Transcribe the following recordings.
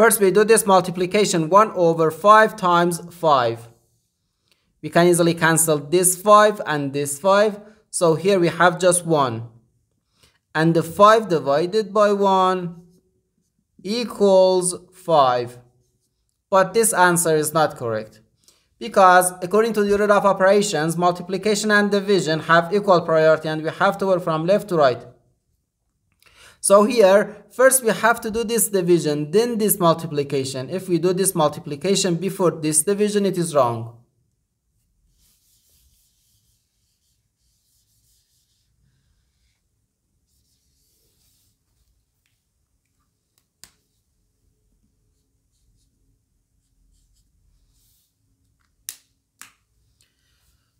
First we do this multiplication 1 over 5 times 5. We can easily cancel this 5 and this 5. So here we have just 1. And the 5 divided by 1 equals 5. But this answer is not correct. Because according to the order of operations, multiplication and division have equal priority and we have to work from left to right. So here, first we have to do this division, then this multiplication. If we do this multiplication before this division, it is wrong.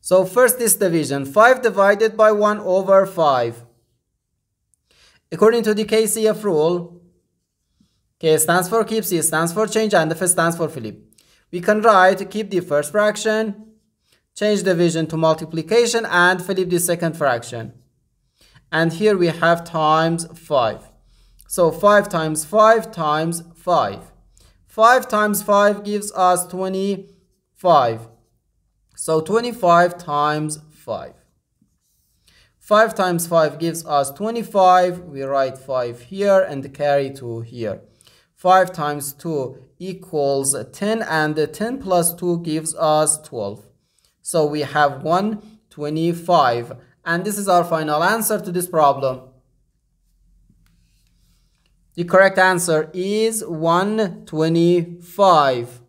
So first this division, 5 divided by 1 over 5. According to the KCF rule, K stands for keep, C stands for change, and F stands for flip. We can write keep the first fraction, change division to multiplication, and flip the second fraction. And here we have times 5. So 5 times 5 times 5. 5 times 5 gives us 25. So 25 times 5. 5 times 5 gives us 25. We write 5 here and carry 2 here. 5 times 2 equals 10 and 10 plus 2 gives us 12. So we have 125 and this is our final answer to this problem. The correct answer is 125.